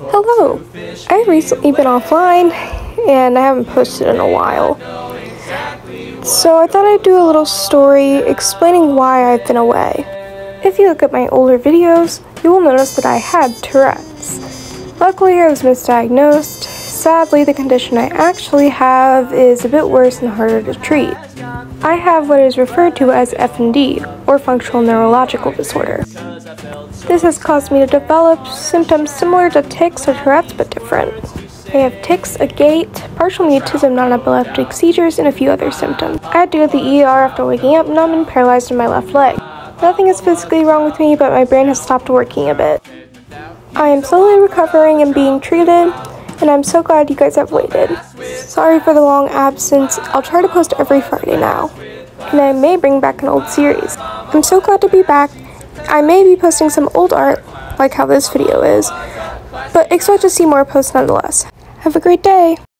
Hello! I've recently been offline and I haven't posted in a while. So I thought I'd do a little story explaining why I've been away. If you look at my older videos, you will notice that I had Tourette's. Luckily, I was misdiagnosed. Sadly, the condition I actually have is a bit worse and harder to treat. I have what is referred to as FND, or functional neurological disorder. This has caused me to develop symptoms similar to tics or Tourette's but different. I have tics, a gait, partial mutism, non-epileptic seizures, and a few other symptoms. I had to go to the ER after waking up numb and paralyzed in my left leg. Nothing is physically wrong with me, but my brain has stopped working a bit. I am slowly recovering and being treated, and I'm so glad you guys have waited. Sorry for the long absence, I'll try to post every Friday now. And I may bring back an old series. I'm so glad to be back, I may be posting some old art, like how this video is, but expect to see more posts nonetheless. Have a great day!